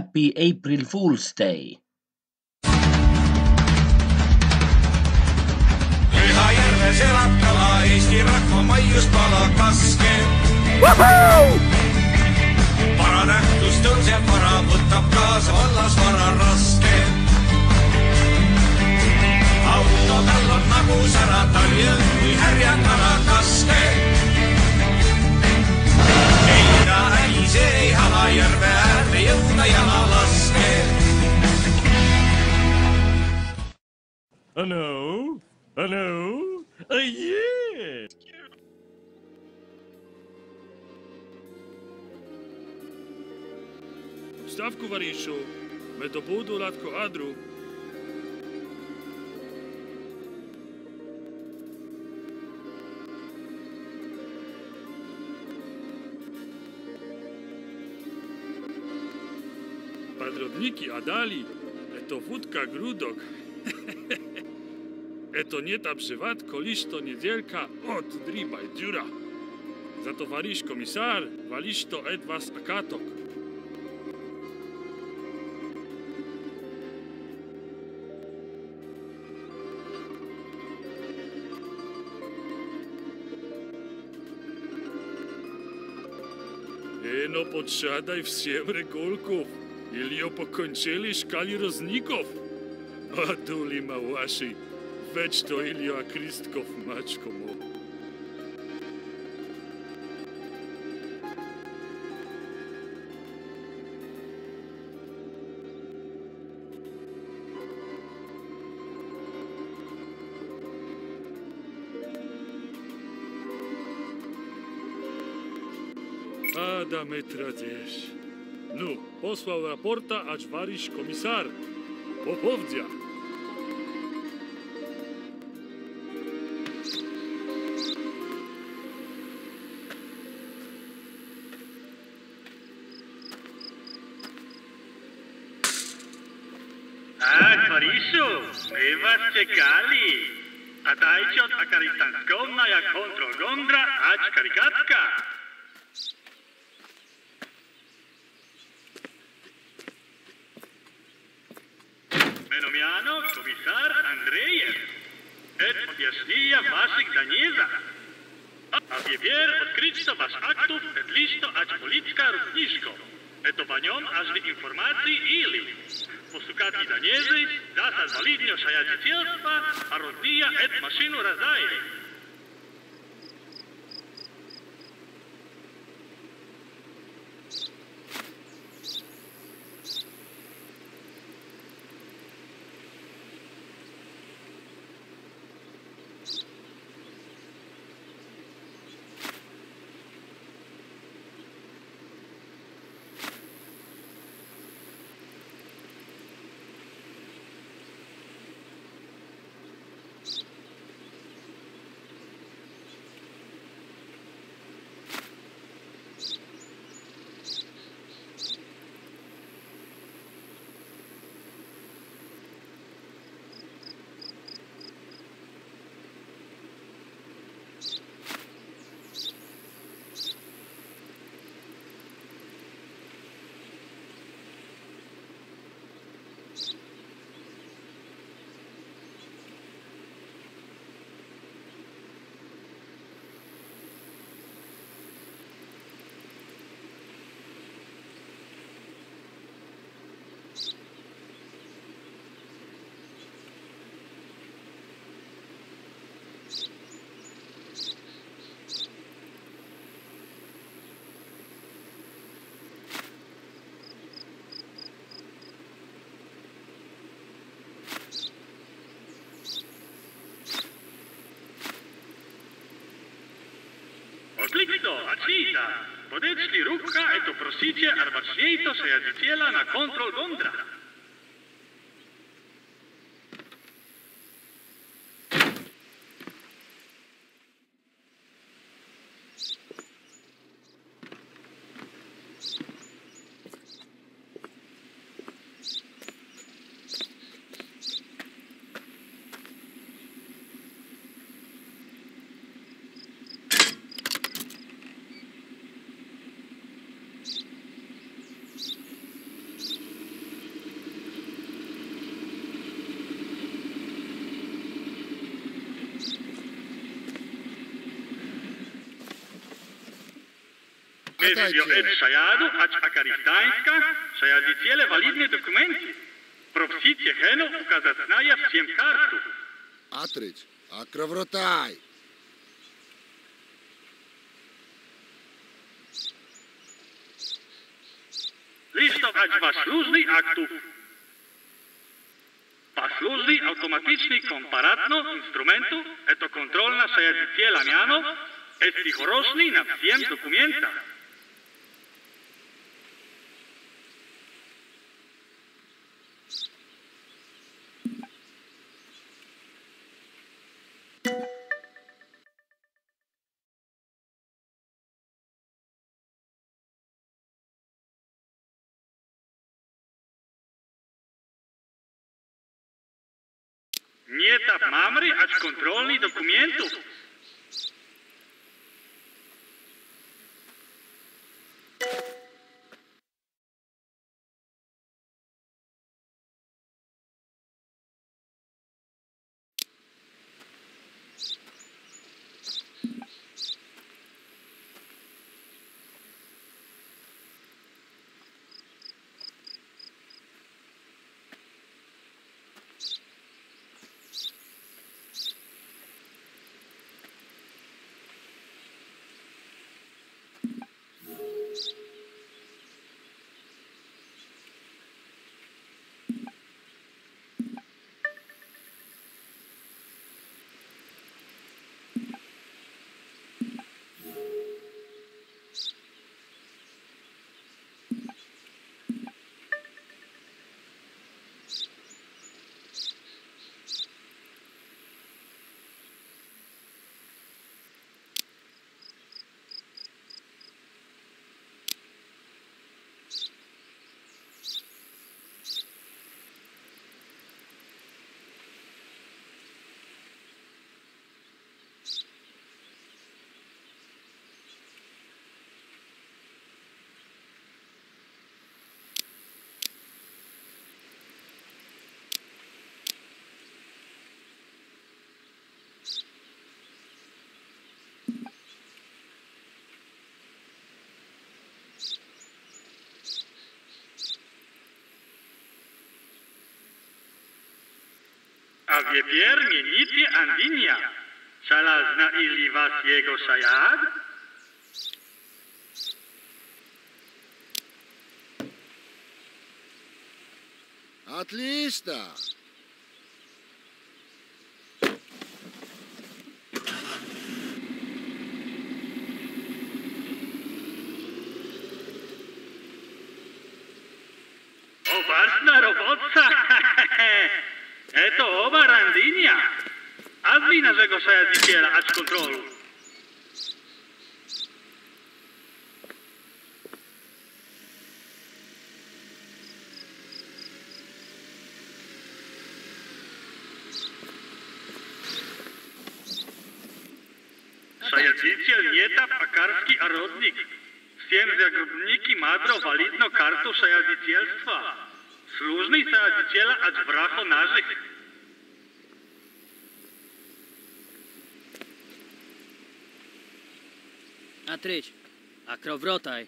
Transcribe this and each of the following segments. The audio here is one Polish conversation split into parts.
Happy April Fool's Day. Pühajärves elab kala, Eesti rahva maiuspala kaske. vara nähtus tõuseb vara, võtab kaasa vallas vara raske. auto tal on nagu sära, tal jõud kui härjakala kaske. ei ta äise ei hala, järve Hello? Hello? Uh, yeah! V stavku varíšu, me to budú látko adru, Niki, a dali, to wódka grudok. Eto nie ta przywadko, liż to niedzielka, od dribaj dziura. Za to walisz komisar, walisz to edwas akatok. Eno, podsiadaj w siem ili ją pokończyli szkalirozników. A duli małaši, već to ilio a akristkov mačko moj. Adame tradeš. Nu, послал рапорта Ачвариш комисар. Поповдја. Ачваришу, ме вас чекали. А тајчот акаританскомна ја контрогондра ач карикатка. Denomjano komisar Andrejev. Ed objasnija vaših danjeza. Avjever odkričso vaš aktov pred listo ač politska rupniško. Eto pa njom ažni informaciji ili. Posukati danjezi, da sa validnjo šajači cijelstva, a rodnija et mašinu razdaje. subito, accita! Podečki rukka e to prosiće, arbačnjejto se jadiciela na kontrol gondra. Medio et sajadu, ać akaristańska, sajadi ciele walidne dokumenty. Пропсите хено указатная всем карту. Атрич, акровротай. Listować was różnych aktów. Послужный автоматичный компаратно инструменту это контрольна саяцела мяно, ести хорошный на всем документах. Не control y documento. документу. A wiepiernie niti andinia. Szalazna ili was jego sajad? Отлично. naszego sajadziciela, acz kontrolu. Sajadziciel nie tap, a karski a rodnik. Всем загрубники мадро валидно карту саядителства. Служный саядителя от врахо Patryć, a krowrotaj.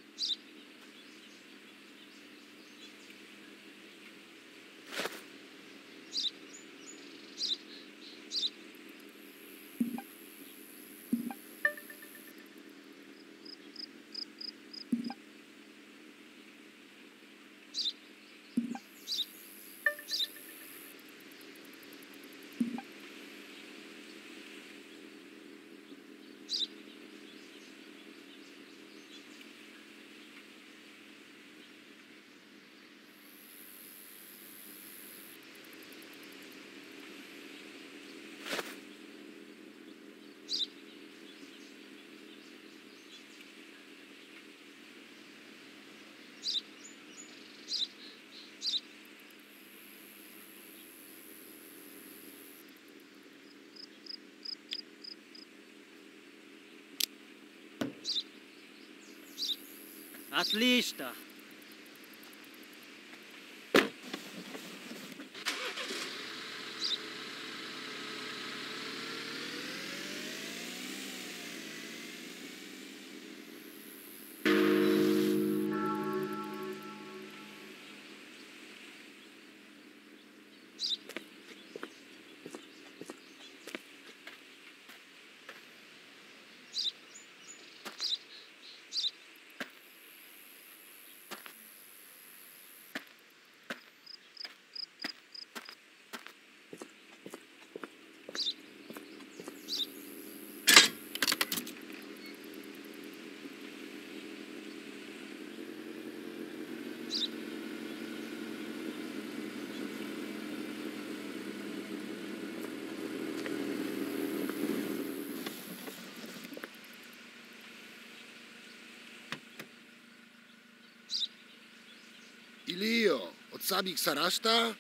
Отлично. Lio, od samih Saraszta?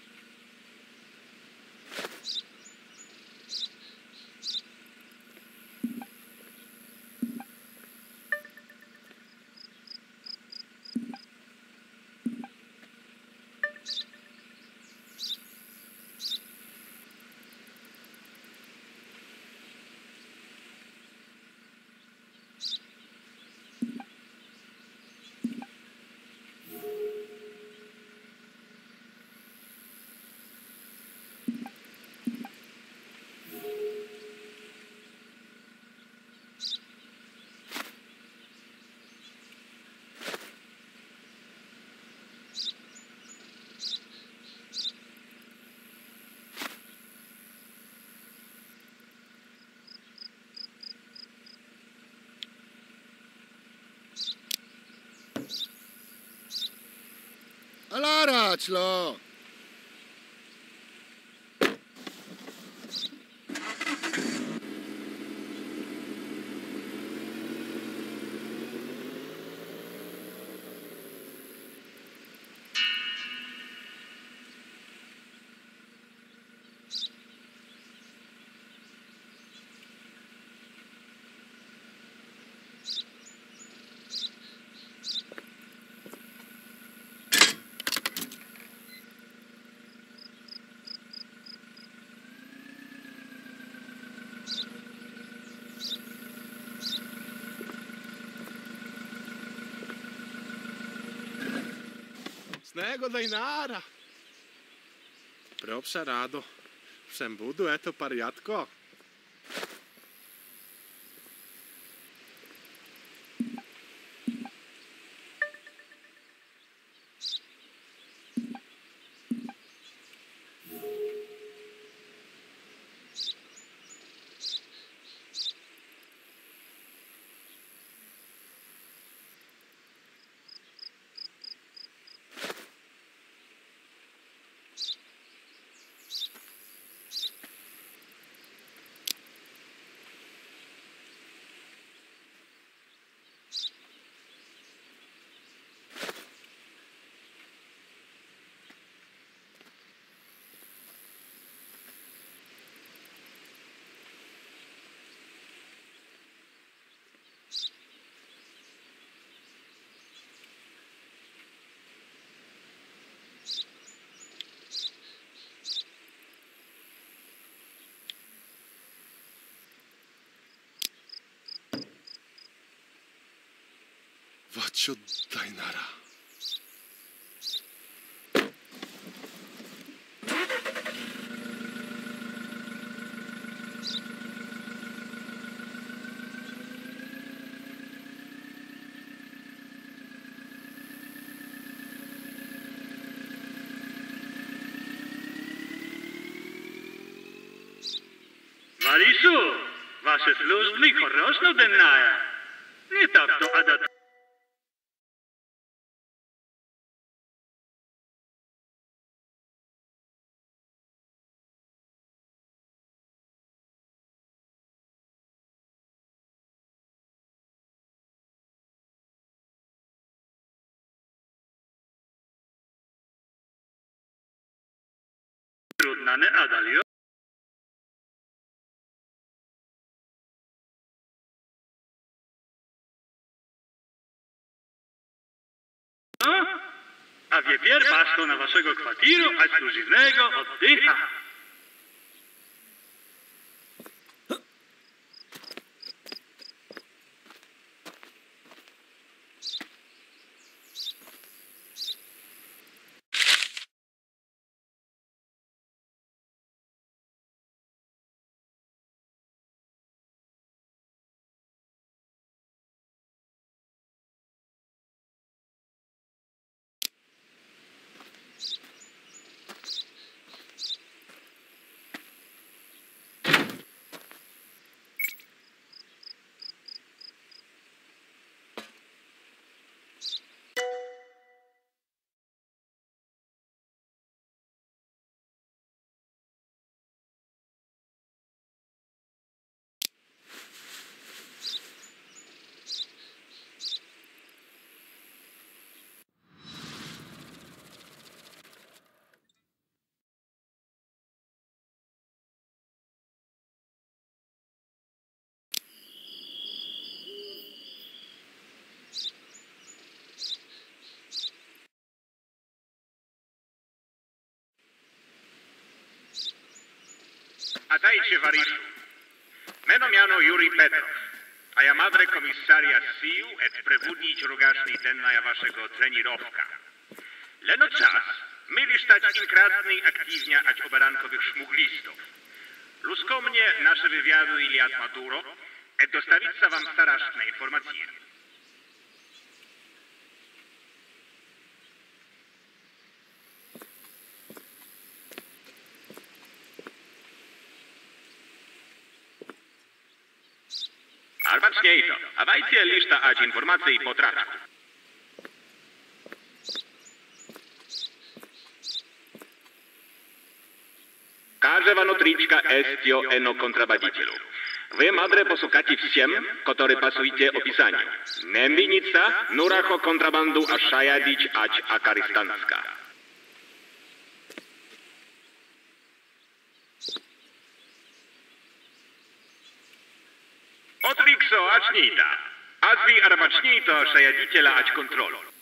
Hallo Ratschlo. Snego dajnara. Proszę rado. Wszem budu eto pariatko. Вот чё дай нора. Борису, ваши службы хорошно дынная. Не так-то, адат. Adalio. No, a wie pier pasto na waszego kwatiru, ekskluzywnego oddycha. A dajcie variszu. Meno miano Juri Petrov. A ja madre komisaria sił et prewudnić rogaczny denna waszego trenirowka. Leno czas. Myli stać inkratny aktywnia ać oberankowych szmuglistów. Lusko mnie nasze wywiadu Iliad Maduro et dostawica wam straszne informacje. Albacznie to. A wajcie liszta ać informacji potrafią. Каждого внутричка эстио эно контрабандителю. Вы, мадре, посукати всем, которые пасуете описанию. Не винится, нурахо контрабанду ашаядич ач акаристанска. Otrikso acznita. Azvi arabacznito szajadiciela ać kontrolu.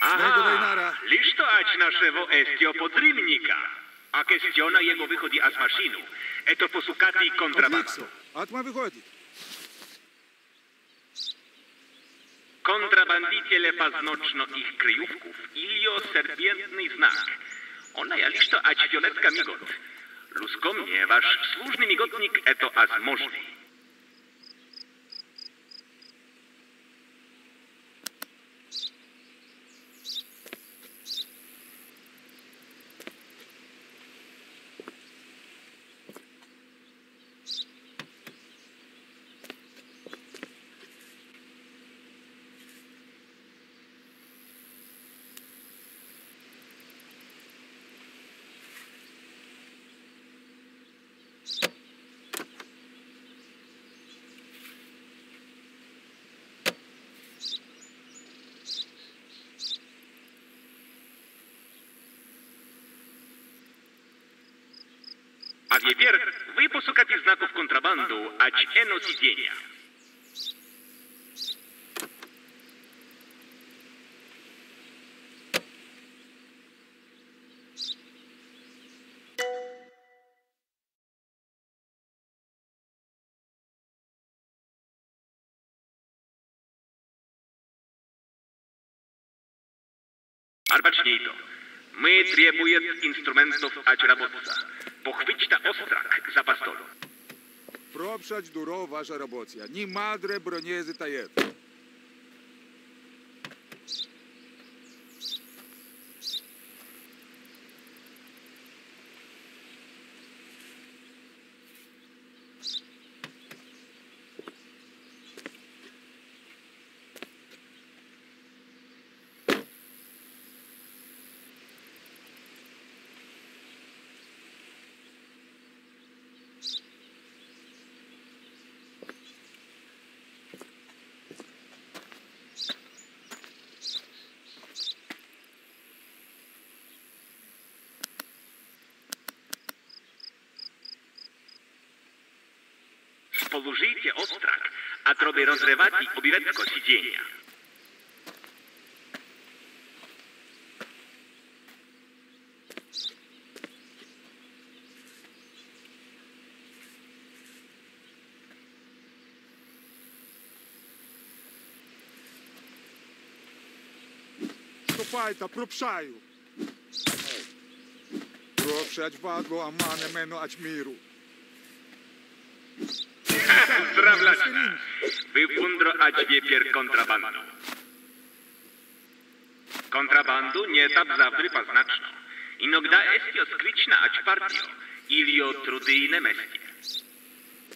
Aha, liż nascevo Estio Podrimnica, a questiona jego wychodzi as maszynu. Eto posukati kontrabando. Atma wychodzi. Kontrabandiciele paznocno ich kryjówków, ilio serpientny znak. Ona ja listo ać fioletka migot. Luskomnie wasz służny migotnik eto as możny. A wiewier, wy posukati znaków kontrabandu, ać eno sidzienia. Арбачней то. Мы требуем инструментов ać работца. Похвить та острак за пастолу. Пропшать дуро ваша работа. Ни мадре бронези таед. Spolużyjcie ostrak, a troby rozrywati obiwetko siedzenia. Ступайте, пропшаю. Пропшать вадло, а мане мено ач Wypundro Wyfundro aćwie pier kontrabandu. Kontrabandu nie tap zawry paznaczno. Inogda estio skliczna ać partio, ilio trudyjne mestie.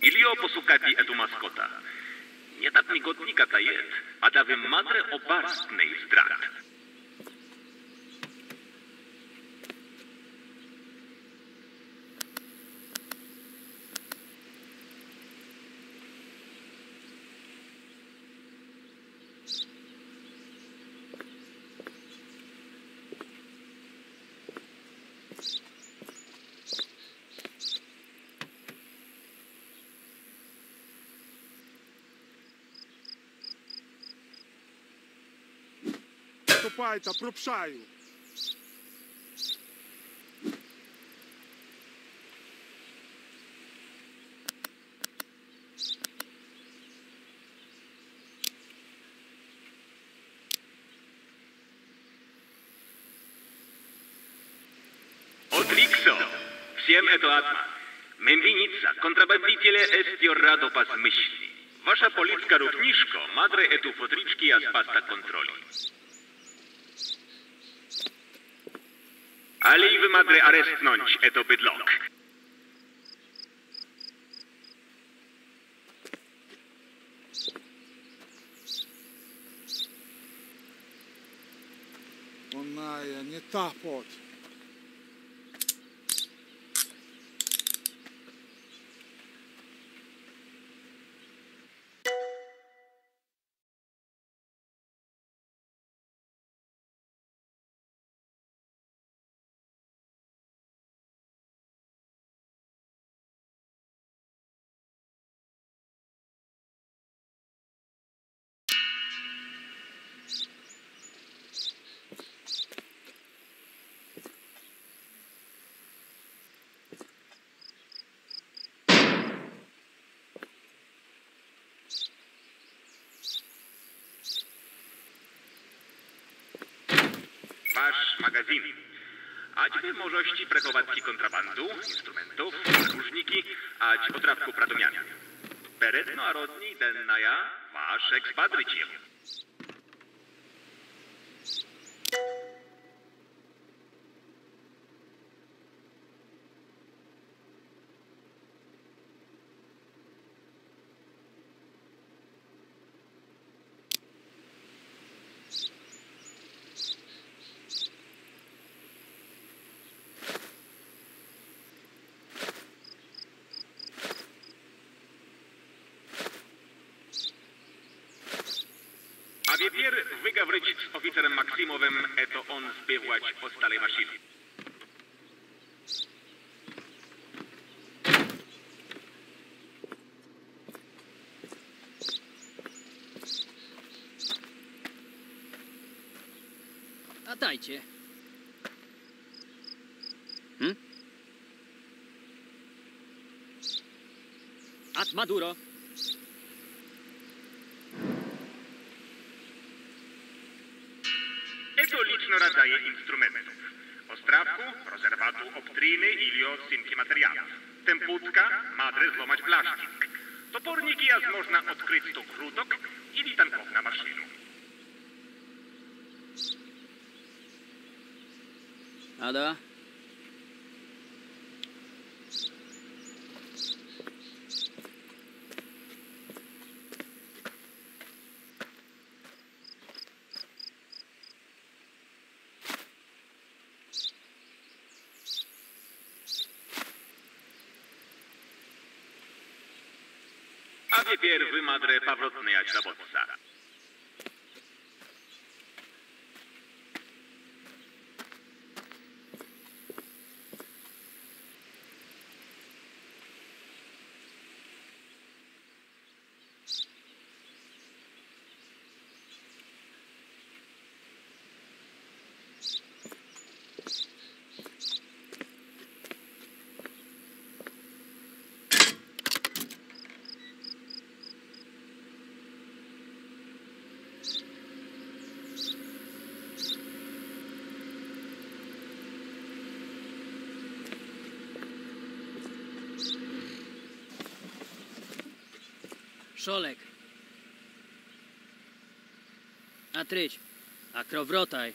Ilio posukati etu maskota. Nie tap migotnika tajet, a dawym madre obarstnej zdrad. Копайте, пропшаю. Otrixo, всем это атма. Мемвиница, контрабандителе эстиоррадо пас myśli. Wasza policka równiszko, madre etu fotriczki a spasta kontroli. Ale i wy madre arestnąć, eto bydlok. Ona je, nie ta pot. Wasz magazyn. Ać możności prechowatki kontrabandu, instrumentów, różniki, ać potrawku pradomiania. Peredno a rodni denna ja, wiepier wygawryć z oficerem Maksimowem, eto on zbywać po stałej maszynie. A dajcie. Hm? At Maduro. Eto liczno rodzaje instrumentów. Ostrawku, rozerwatu obtryny ilio synki materiałów. Temputka, madre złamać blaszczyk. Toporniki jas można odkryć to krutok i tankowna maszynu. Ada? A wiepier wy madre pawrotny jać Szolek. A tryć. A krowrotaj.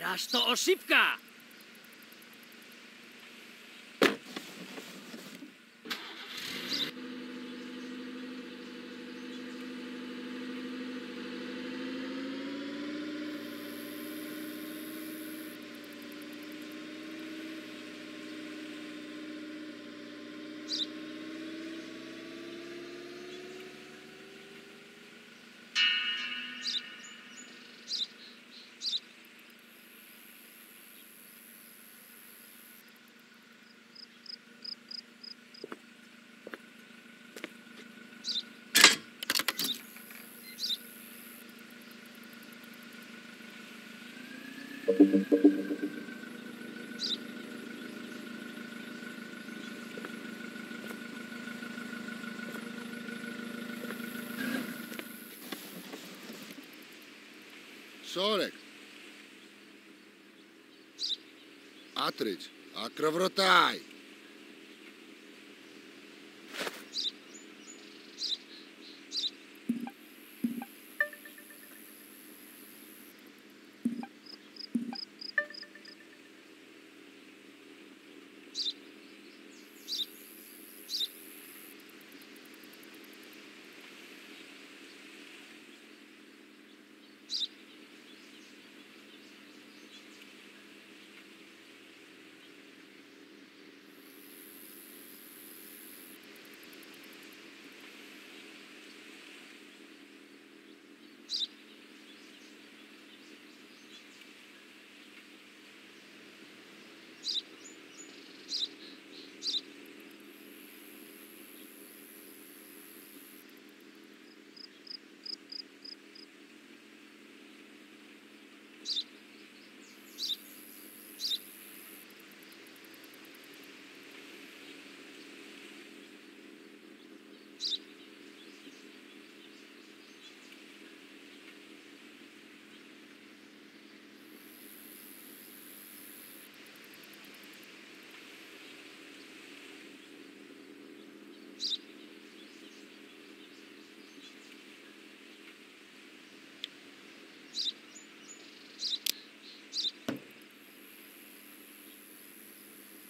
A to oszybka! Сорок. Атрить. Акровротай.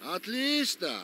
Отлично!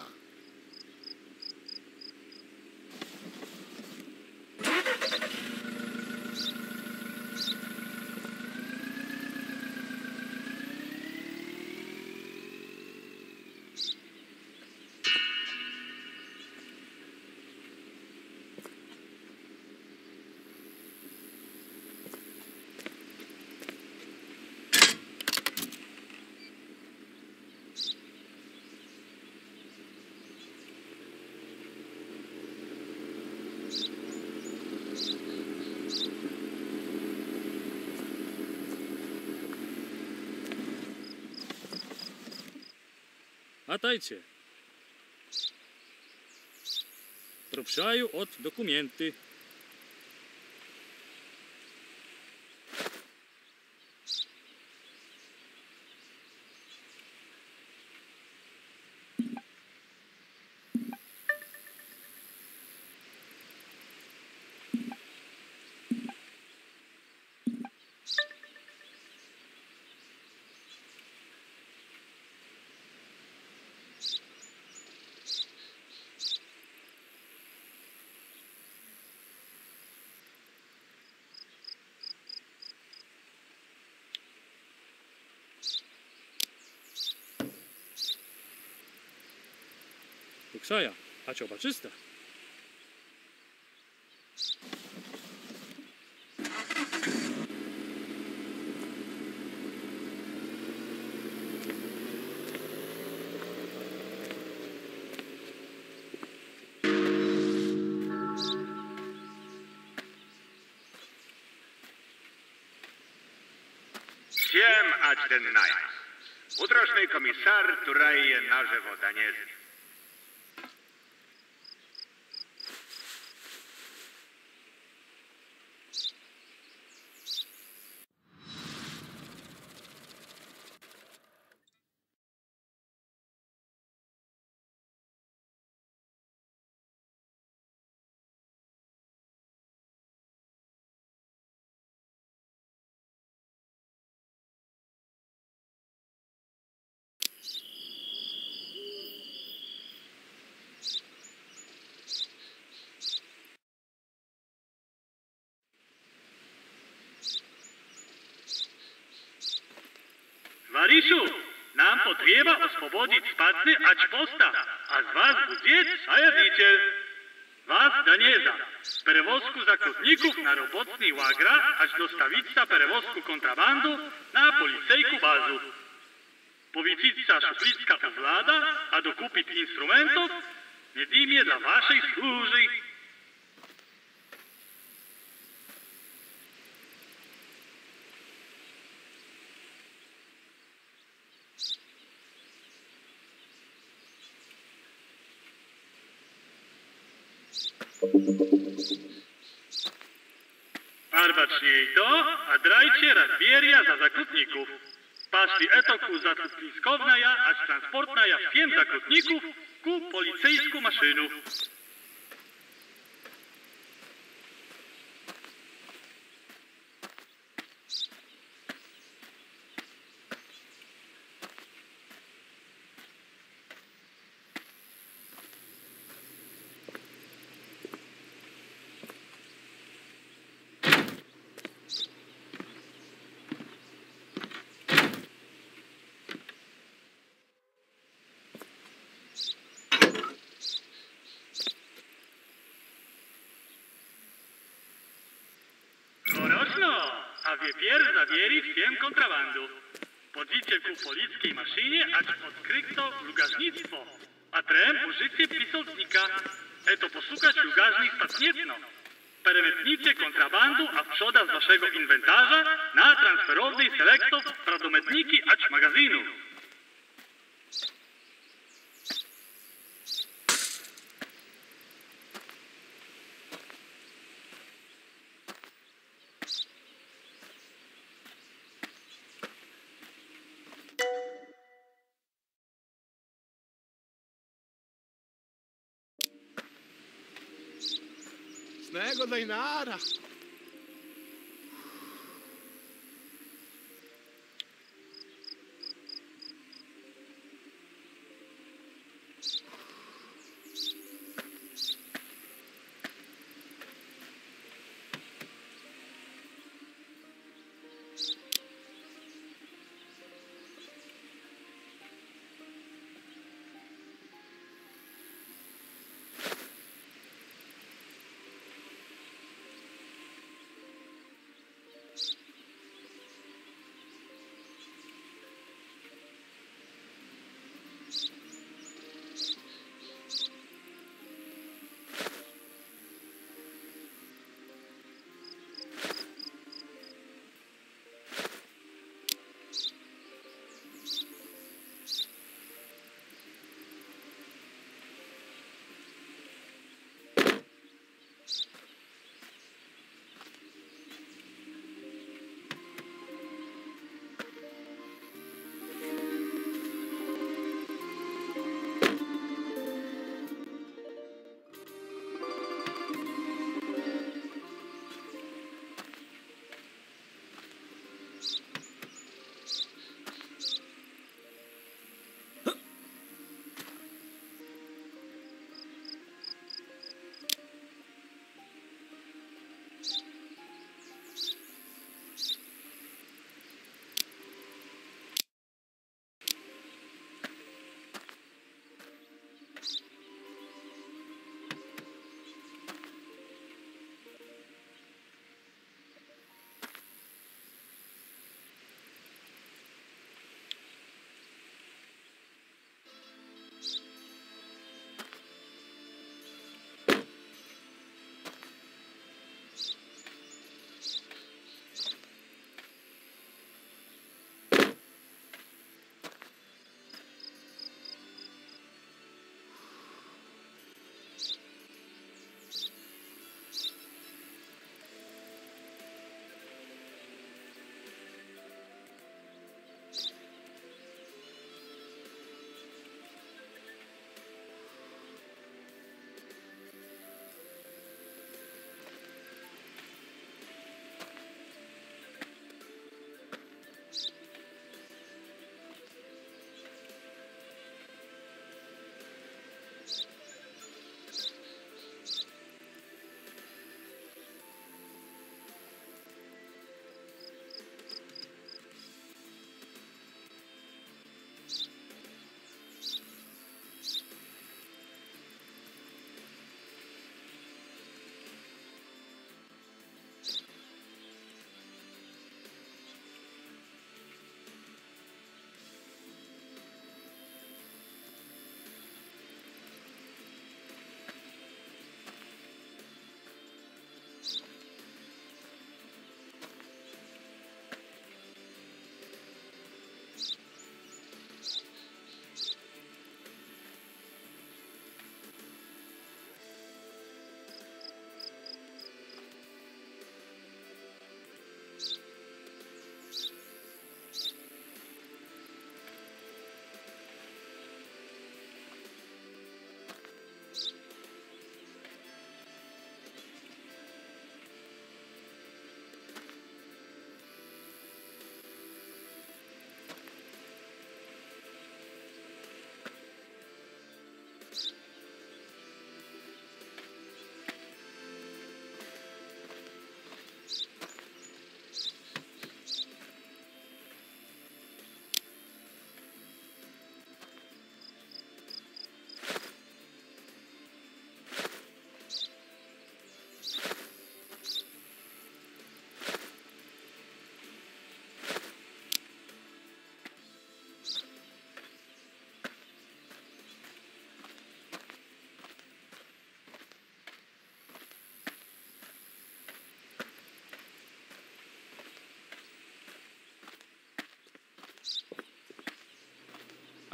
Latайте. Пропшаю от документи. Tuksaja, a cioba czysta. Всем ать den najs. Utrošný komisár Turaj je Nam potrzeba oswobodzić spatny ać posta, a z was będzie sajewiciel. Was Danieza, perewozku zakładników na robotny łagra, aż dostawica perewozku kontrabandu na policyjku bazu. Powicica szuflicka owlada, a dokupić instrumentów, nie dla waszej służy. Arbaczniej to, a drajcie razbieria za zakutników. Paszli etoku zakutniskowna ja, aż transportna ja wiem zakutników ku policyjsku maszynu. Choroszno, a zawieri wiem kontrabandu. Podlicie ku polickiej maszynie, acz odkryto lugażnictwo, a trem użycie pisownika. Eto posłuchać lugażnych spatnietno. Peremetnicie kontrabandu, a przoda z waszego inwentarza na transferownej selekto pradometniki acz magazynu. Inara.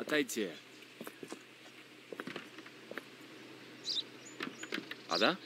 Atajcie. Ada?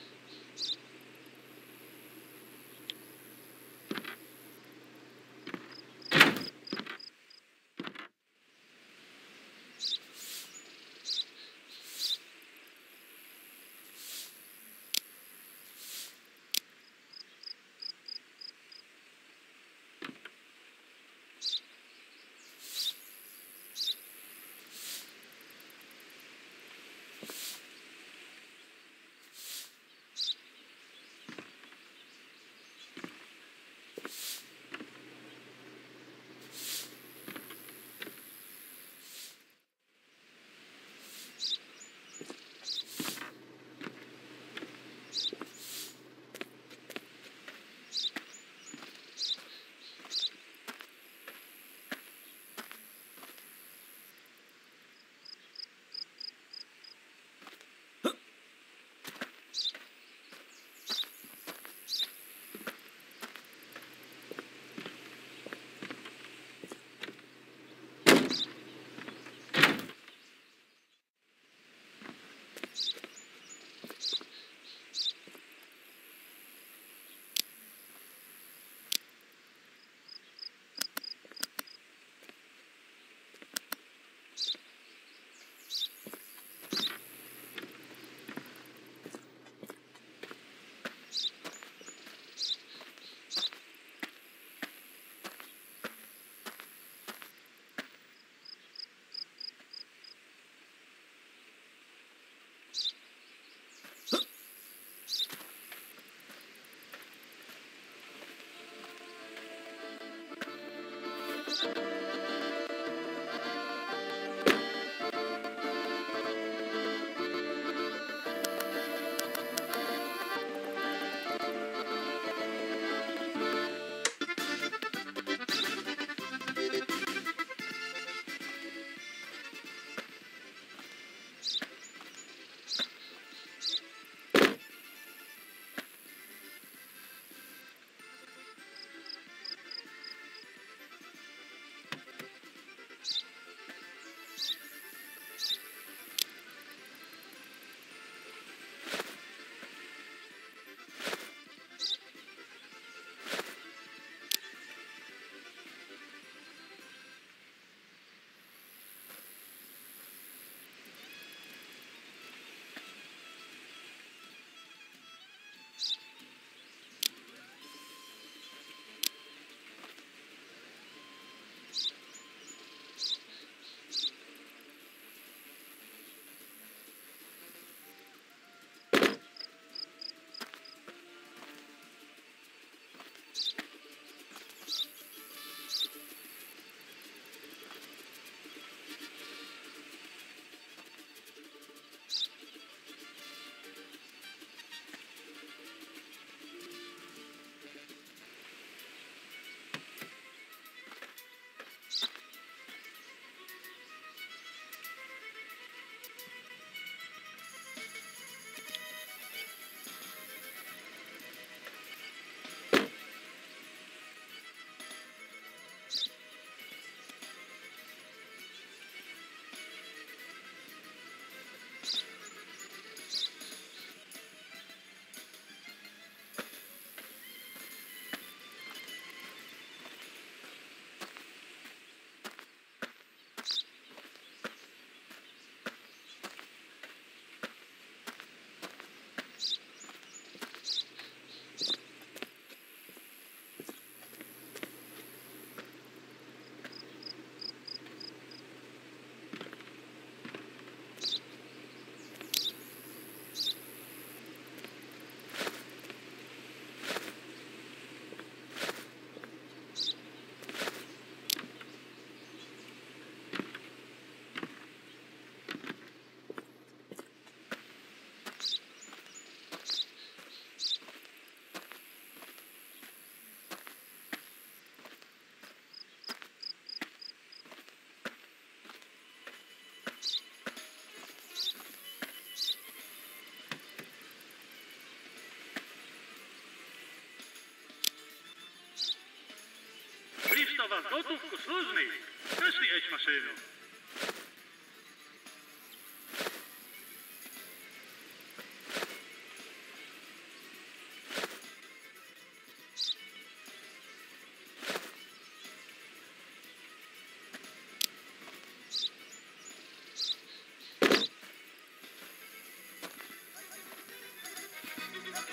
was gotów ku służby. Przeszli maszyną.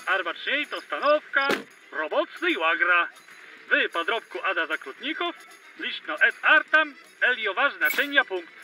Arma 3 to stanowka robocny łagra. Wy podrobku ada zakrutników, liczno et artam, elio waż znaczenia punkt.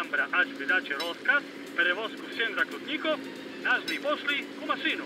i Dambra, ać wydacie rozkaz перевозку всем zakładników, nazwij poszli ku maszynu.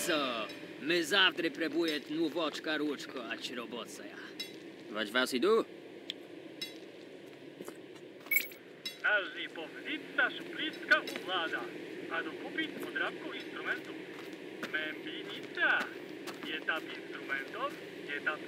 Otlixo, my zawтра прибує нувочка ручко, ać robocja. Wać was idu? Nazwij powzicca szuplistka u włada, a dokupić podrabku instrumentów. Mębinica, etap instrumentów, etap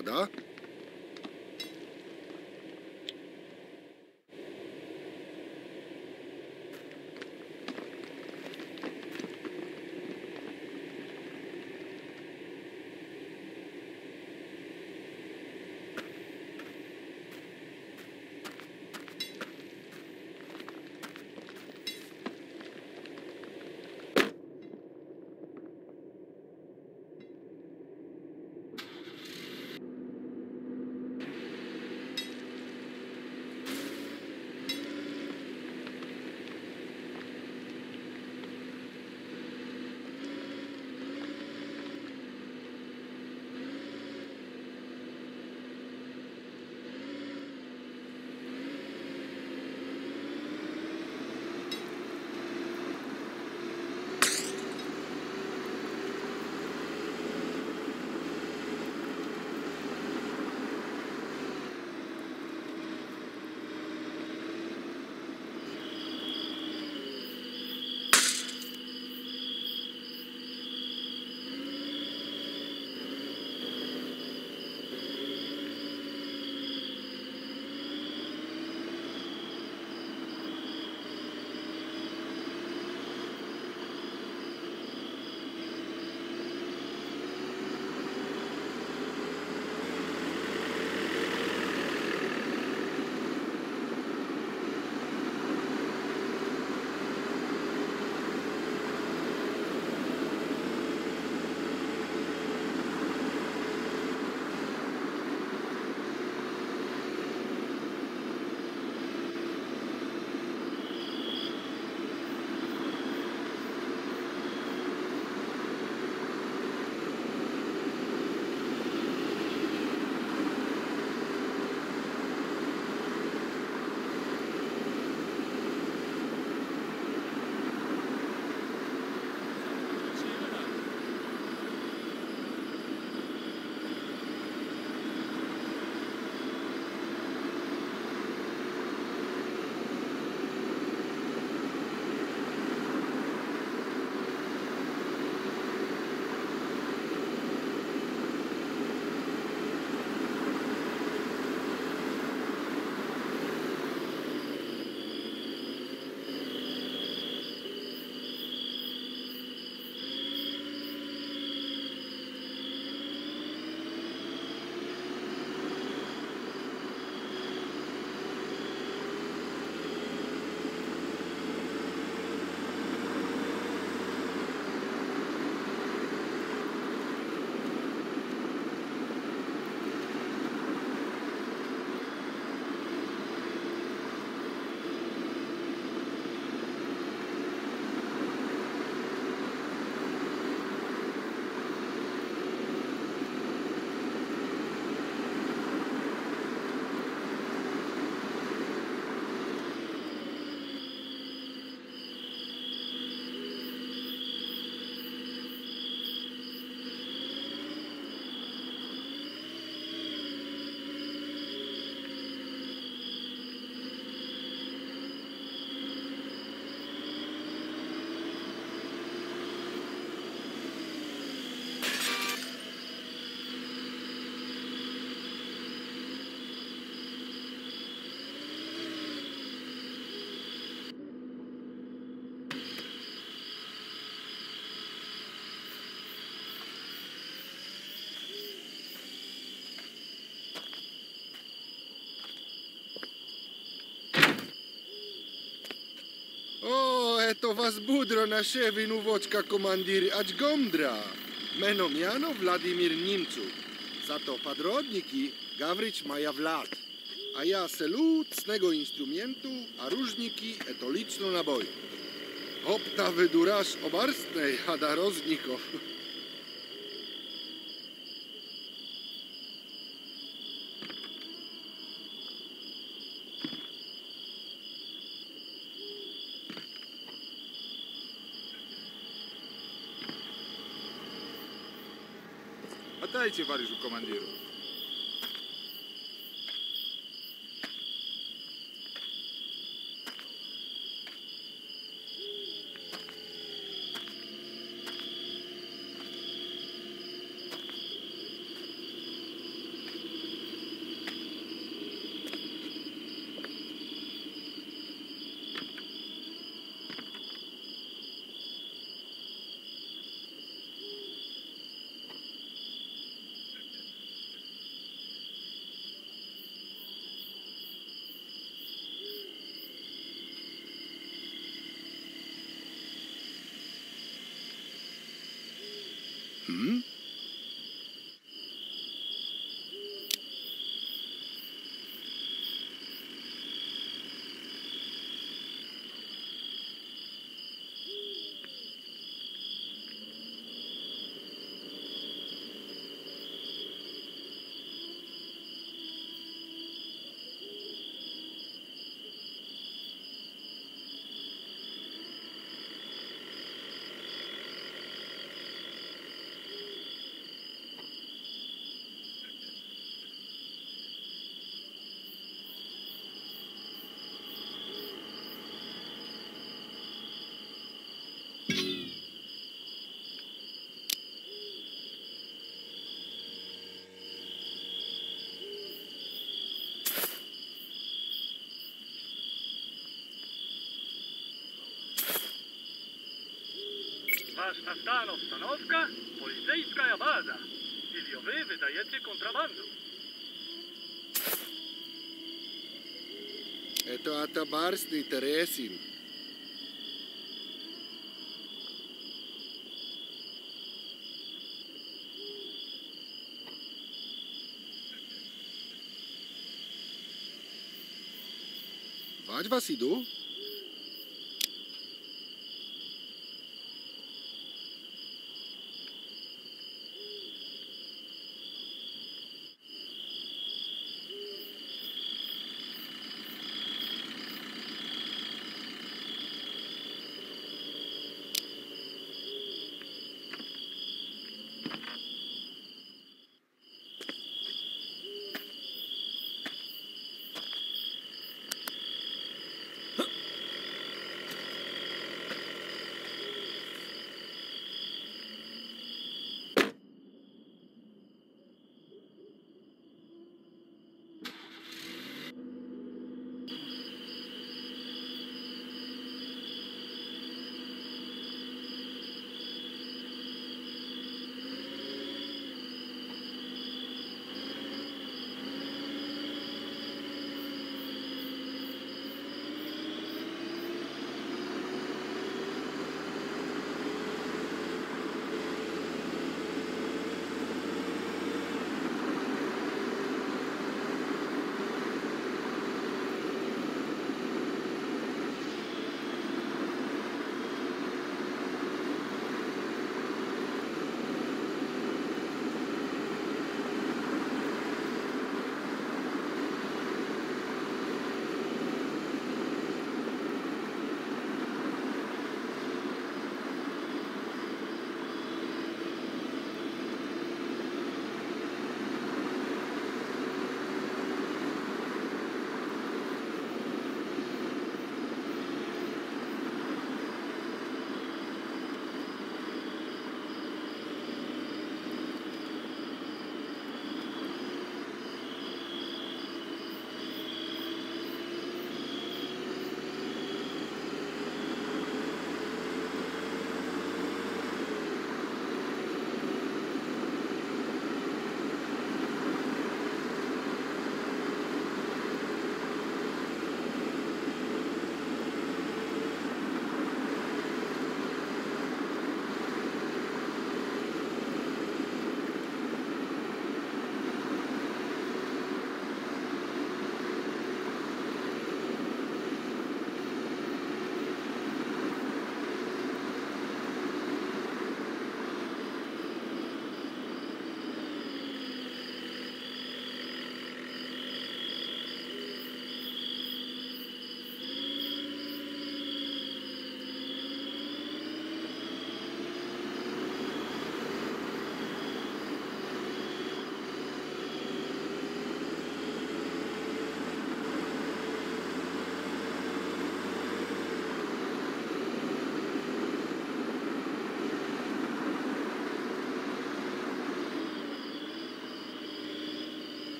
Ada? To was budro na szewy nuwoczka komandir ać gomdra. Meno miano Wladimir Nimcuk. Za to padrodniki Gawryć Maja Wlad. A ja selu cnego instrumentu, a różniki etoliczno naboju. Opta wydurasz obarstnej, hada roznikow. Dajcie waryżu komandiru. Ważna stanów stanowka, policyjska baza. Ili wy wydajecie kontrabandu. Eto atabarsny Teresin. Wać was idu?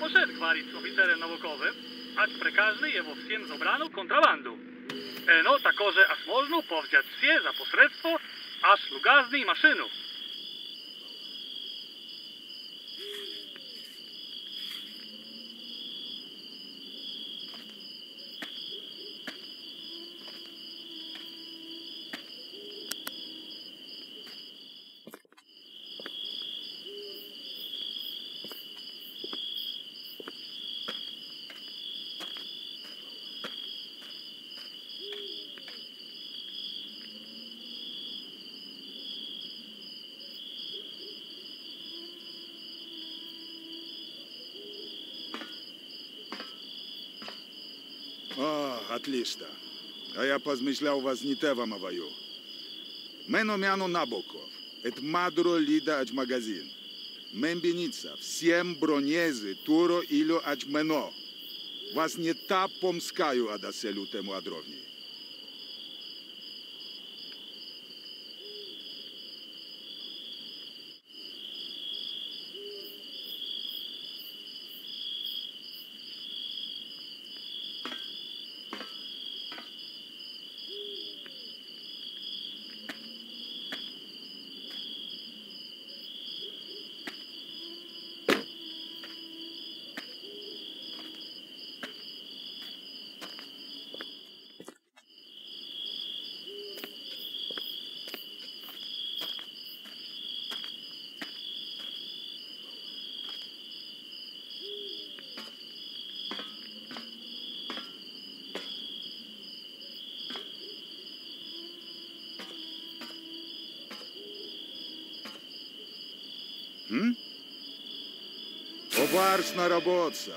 poszedł gwaric oficerem naukowym, ać prekażny jego wsiem zobrano kontrabandu. Eno takoże aż można powziać wsie za posredstwo aż lugazny i. О, отлично. А я позмышлял вас не те вам аваю. Мено мяно Набоков. Это мадро лида ач магазин. Мембеница. Всем бронезы, туро ило ач мено. Вас не та помскаю адаселю тему адровни. Marsz na robotca.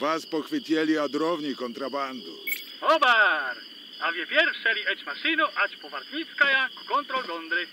Was pochwytili adrowni kontrabandu. Obar! A wie wierszeli eć maszynu, ać powartnicka ja kontrol gondry.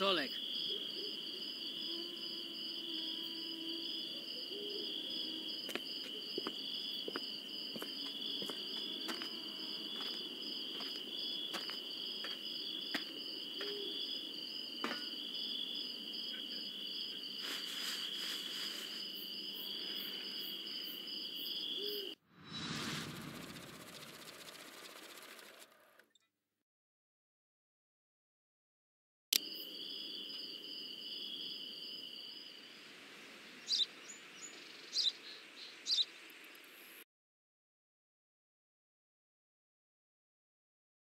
Szolek,